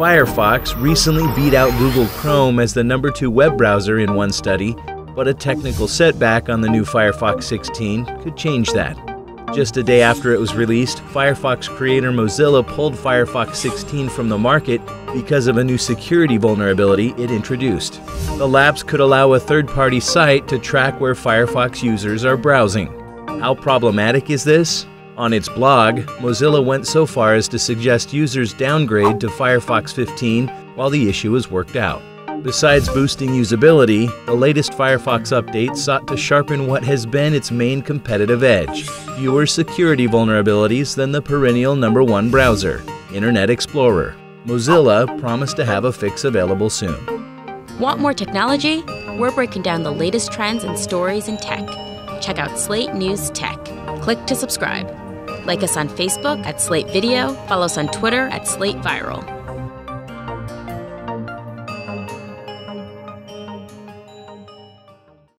Firefox recently beat out Google Chrome as the number two web browser in one study, but a technical setback on the new Firefox 16 could change that. Just a day after it was released, Firefox creator Mozilla pulled Firefox 16 from the market because of a new security vulnerability it introduced. The lapse could allow a third party site to track where Firefox users are browsing. How problematic is this? On its blog, Mozilla went so far as to suggest users downgrade to Firefox 15 while the issue is worked out. Besides boosting usability, the latest Firefox update sought to sharpen what has been its main competitive edge fewer security vulnerabilities than the perennial number one browser, Internet Explorer. Mozilla promised to have a fix available soon. Want more technology? We're breaking down the latest trends and stories in tech. Check out Slate News Tech. Click to subscribe. Like us on Facebook at Slate Video, follow us on Twitter at Slate Viral.